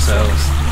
ourselves.